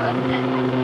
Amen.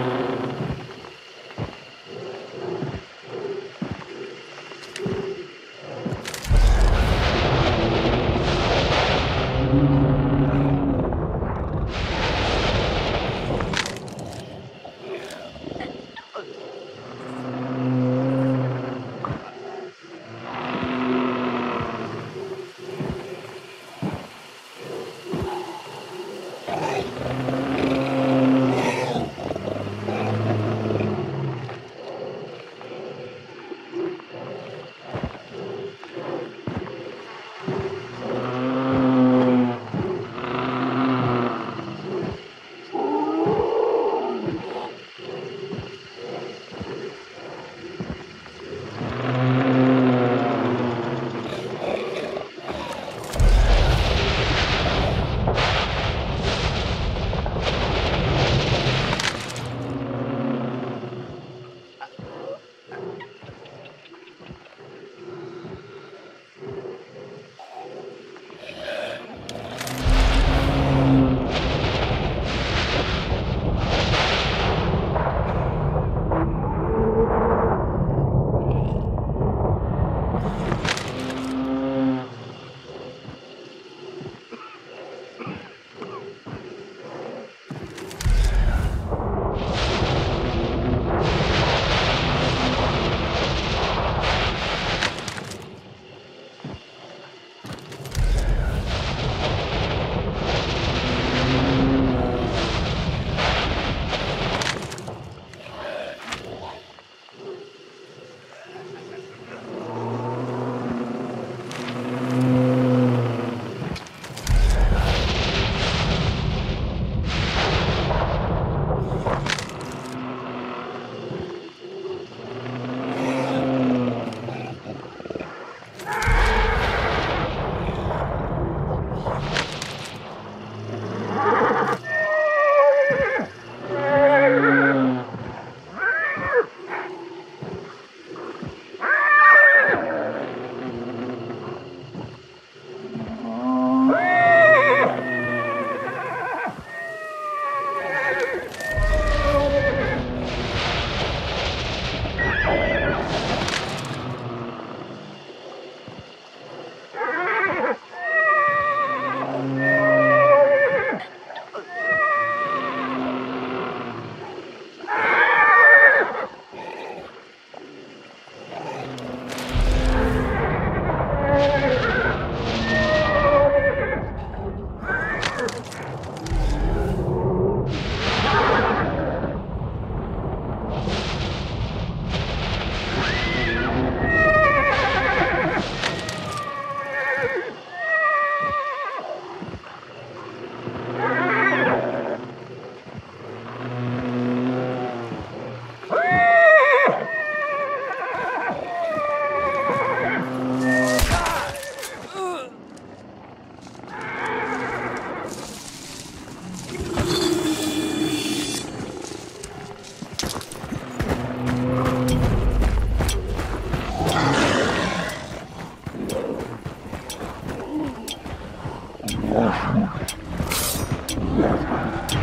What?